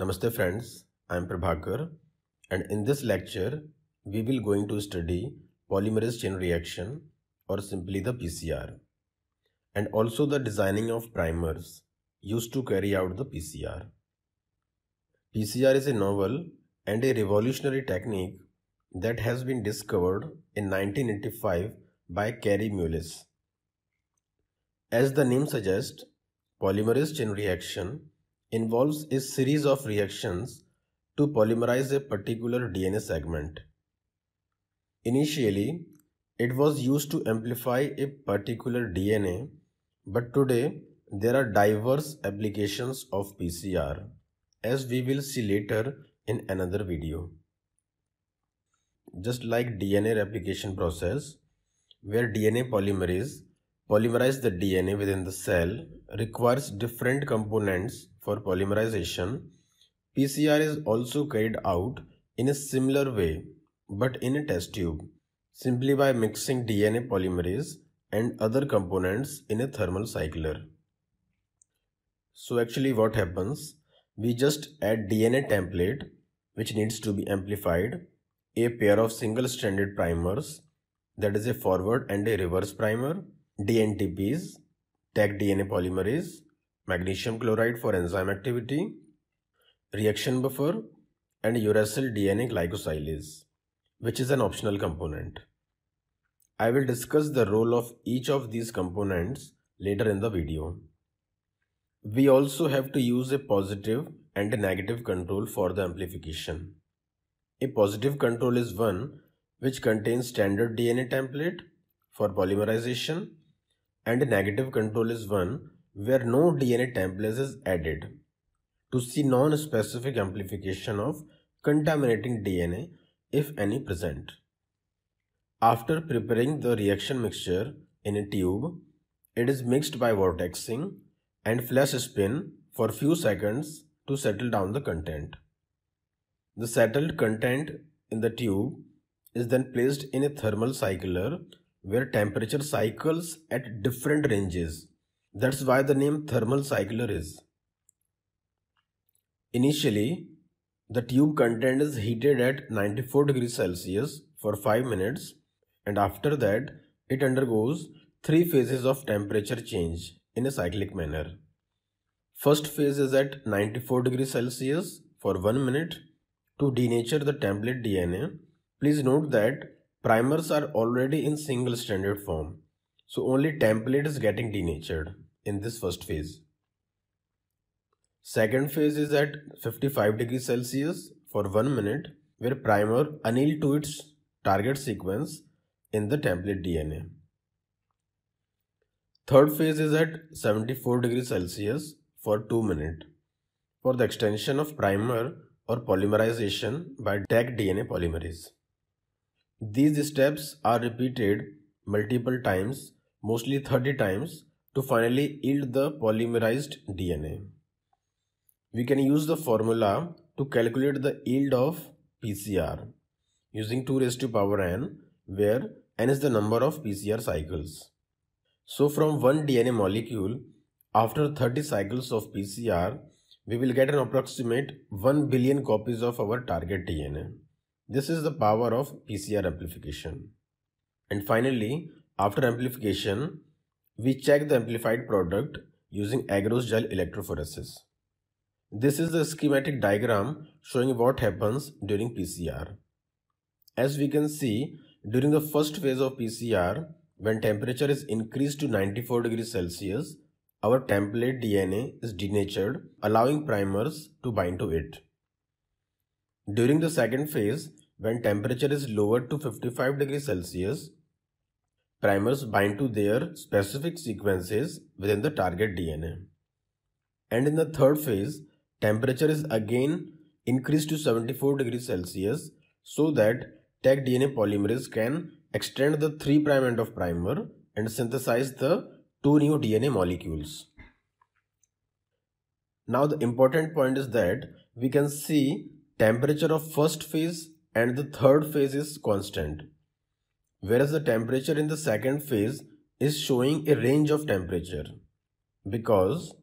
Namaste friends, I am Prabhakar and in this lecture we will going to study polymerase chain reaction or simply the PCR and also the designing of primers used to carry out the PCR. PCR is a novel and a revolutionary technique that has been discovered in 1985 by Kary Mullis. As the name suggests, polymerase chain reaction involves a series of reactions to polymerize a particular DNA segment. Initially, it was used to amplify a particular DNA, but today there are diverse applications of PCR, as we will see later in another video. Just like DNA replication process, where DNA polymerase polymerize the DNA within the cell requires different components for polymerization, PCR is also carried out in a similar way but in a test tube simply by mixing DNA polymerase and other components in a thermal cycler. So actually what happens? We just add DNA template which needs to be amplified, a pair of single stranded primers that is a forward and a reverse primer, DNTPs, Taq DNA polymerase, magnesium chloride for enzyme activity, reaction buffer, and uracil DNA glycosylase, which is an optional component. I will discuss the role of each of these components later in the video. We also have to use a positive and a negative control for the amplification. A positive control is one which contains standard DNA template for polymerization and a negative control is one where no DNA template is added to see non-specific amplification of contaminating DNA if any present. After preparing the reaction mixture in a tube, it is mixed by vortexing and flash spin for few seconds to settle down the content. The settled content in the tube is then placed in a thermal cycler where temperature cycles at different ranges that's why the name thermal cycler is. Initially, the tube content is heated at 94 degrees Celsius for 5 minutes and after that it undergoes three phases of temperature change in a cyclic manner. First phase is at 94 degrees Celsius for 1 minute to denature the template DNA. Please note that primers are already in single stranded form so only template is getting denatured in this first phase. Second phase is at 55 degrees Celsius for 1 minute where primer anneal to its target sequence in the template DNA. Third phase is at 74 degrees Celsius for 2 minutes for the extension of primer or polymerization by Taq DNA polymerase. These steps are repeated multiple times mostly 30 times to finally yield the polymerized DNA. We can use the formula to calculate the yield of PCR using 2 raised to power n where n is the number of PCR cycles. So from one DNA molecule after 30 cycles of PCR we will get an approximate 1 billion copies of our target DNA. This is the power of PCR amplification. And finally after amplification, we check the amplified product using agarose gel electrophoresis. This is the schematic diagram showing what happens during PCR. As we can see, during the first phase of PCR, when temperature is increased to 94 degrees Celsius, our template DNA is denatured, allowing primers to bind to it. During the second phase, when temperature is lowered to 55 degrees Celsius, primers bind to their specific sequences within the target DNA. And in the third phase, temperature is again increased to 74 degrees Celsius so that Taq DNA polymerase can extend the 3' end of primer and synthesize the two new DNA molecules. Now the important point is that we can see temperature of first phase and the third phase is constant whereas the temperature in the second phase is showing a range of temperature because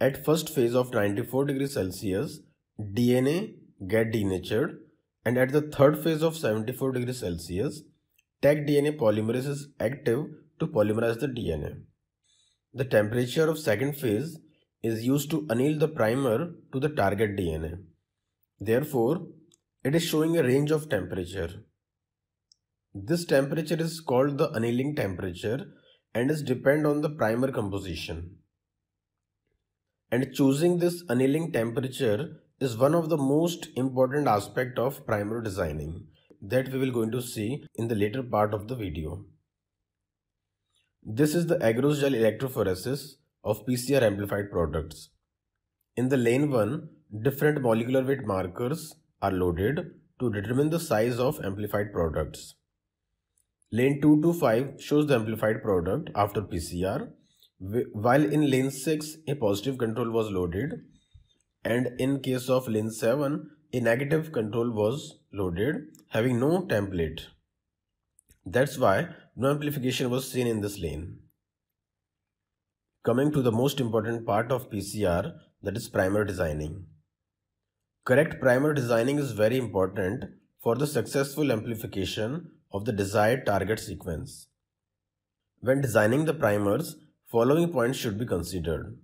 at first phase of 94 degrees Celsius DNA get denatured and at the third phase of 74 degrees Celsius, Taq DNA polymerase is active to polymerize the DNA. The temperature of second phase is used to anneal the primer to the target DNA. Therefore, it is showing a range of temperature. This temperature is called the annealing temperature and is depend on the primer composition. And choosing this annealing temperature is one of the most important aspect of primer designing that we will going to see in the later part of the video. This is the agarose gel electrophoresis of PCR amplified products. In the lane 1, different molecular weight markers are loaded to determine the size of amplified products. Lane 2 to 5 shows the amplified product after PCR, while in lane 6 a positive control was loaded and in case of lane 7 a negative control was loaded having no template. That's why no amplification was seen in this lane. Coming to the most important part of PCR that is primer designing. Correct primer designing is very important for the successful amplification of the desired target sequence. When designing the primers, following points should be considered.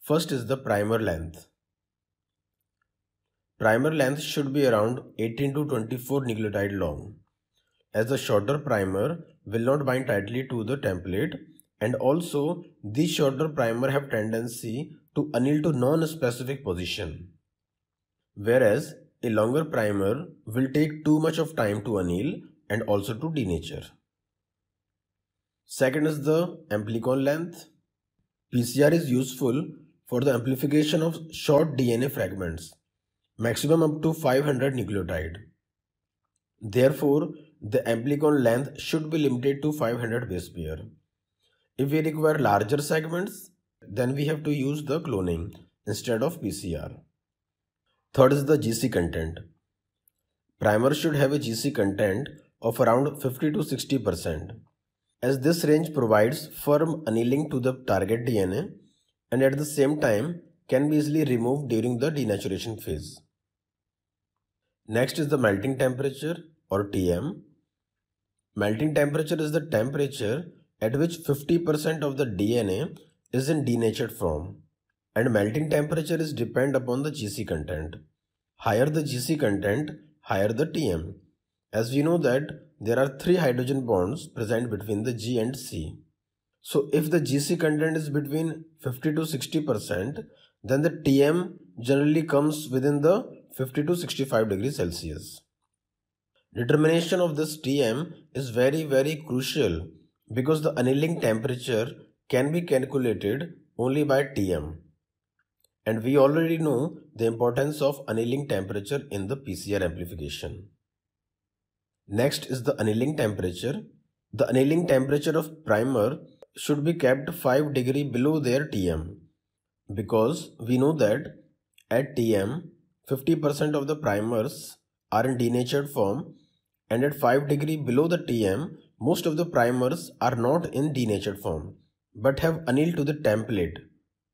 First is the primer length. Primer length should be around 18 to 24 nucleotide long, as the shorter primer will not bind tightly to the template and also these shorter primer have tendency to anneal to non-specific position. Whereas a longer primer will take too much of time to anneal and also to denature. Second is the amplicon length. PCR is useful for the amplification of short DNA fragments, maximum up to 500 nucleotide. Therefore, the amplicon length should be limited to 500 base pair. If we require larger segments, then we have to use the cloning instead of PCR. Third is the GC content. Primer should have a GC content of around 50 to 60 percent as this range provides firm annealing to the target DNA and at the same time can be easily removed during the denaturation phase. Next is the melting temperature or TM. Melting temperature is the temperature at which 50% of the DNA is in denatured form and melting temperature is depend upon the GC content. Higher the GC content, higher the TM. As we know that there are three hydrogen bonds present between the G and C. So if the GC content is between 50 to 60%, then the TM generally comes within the 50 to 65 degrees Celsius. Determination of this TM is very very crucial because the annealing temperature can be calculated only by Tm. And we already know the importance of annealing temperature in the PCR amplification. Next is the annealing temperature. The annealing temperature of primer should be kept 5 degree below their Tm because we know that at Tm 50% of the primers are in denatured form and at 5 degree below the Tm most of the primers are not in denatured form but have annealed to the template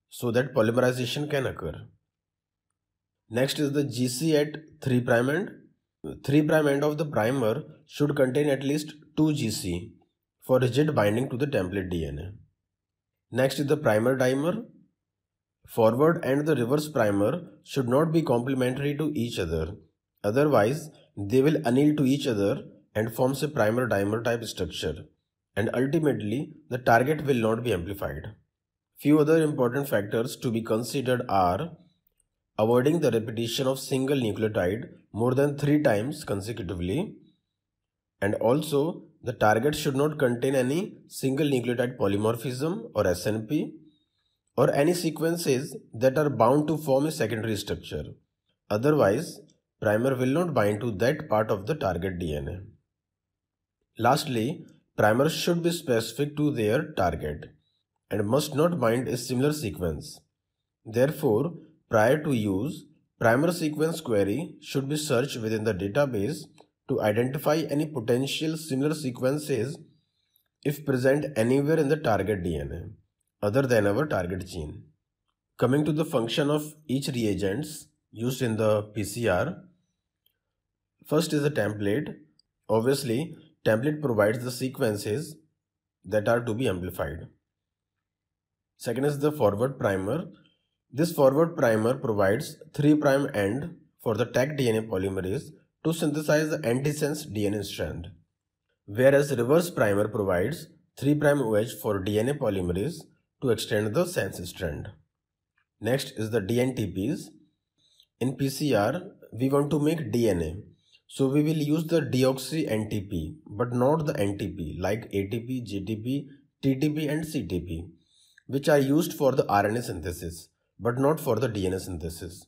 so that polymerization can occur. Next is the GC at 3' end. 3' prime end of the primer should contain at least 2 GC for rigid binding to the template DNA. Next is the primer dimer. Forward and the reverse primer should not be complementary to each other. Otherwise, they will anneal to each other and forms a primer dimer type structure and ultimately the target will not be amplified. Few other important factors to be considered are avoiding the repetition of single nucleotide more than 3 times consecutively and also the target should not contain any single nucleotide polymorphism or SNP or any sequences that are bound to form a secondary structure. Otherwise, primer will not bind to that part of the target DNA. Lastly, primers should be specific to their target and must not bind a similar sequence. Therefore, prior to use, primer sequence query should be searched within the database to identify any potential similar sequences if present anywhere in the target DNA other than our target gene. Coming to the function of each reagents, used in the PCR. First is the template. Obviously, template provides the sequences that are to be amplified. Second is the forward primer. This forward primer provides 3' end for the Taq DNA polymerase to synthesize the antisense DNA strand, whereas reverse primer provides 3' OH for DNA polymerase to extend the sense strand. Next is the DNTPs. In PCR, we want to make DNA. So we will use the deoxy NTP, but not the NTP like ATP, GTP, TTP and CTP, which are used for the RNA synthesis, but not for the DNA synthesis.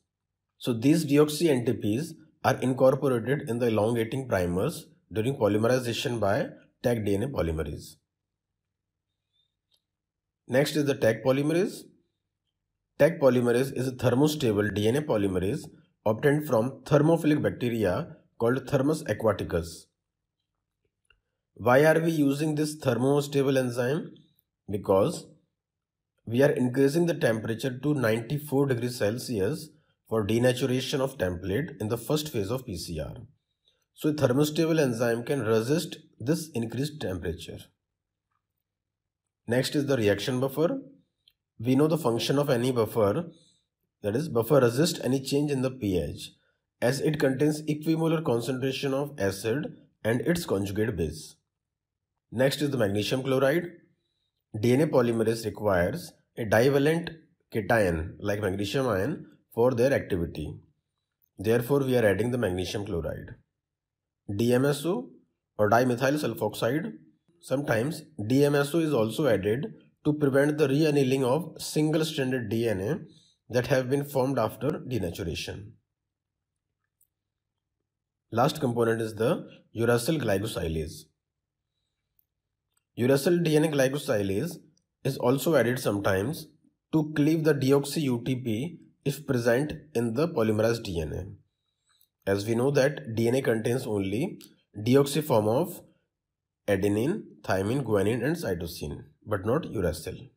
So these deoxy NTPs are incorporated in the elongating primers during polymerization by Taq DNA polymerase. Next is the Taq polymerase. Taq polymerase is a thermostable DNA polymerase obtained from thermophilic bacteria called Thermus aquaticus. Why are we using this thermostable enzyme? Because we are increasing the temperature to 94 degrees Celsius for denaturation of template in the first phase of PCR. So a thermostable enzyme can resist this increased temperature. Next is the reaction buffer. We know the function of any buffer that is buffer resist any change in the pH as it contains equimolar concentration of acid and its conjugate base. Next is the magnesium chloride. DNA polymerase requires a divalent cation like magnesium ion for their activity. Therefore, we are adding the magnesium chloride. DMSO or dimethyl sulfoxide Sometimes DMSO is also added to prevent the reannealing of single-stranded DNA that have been formed after denaturation. Last component is the uracil glycosylase. Uracil DNA glycosylase is also added sometimes to cleave the deoxy UTP if present in the polymerized DNA. As we know that DNA contains only deoxy form of adenine, thymine, guanine and cytosine, but not uracil.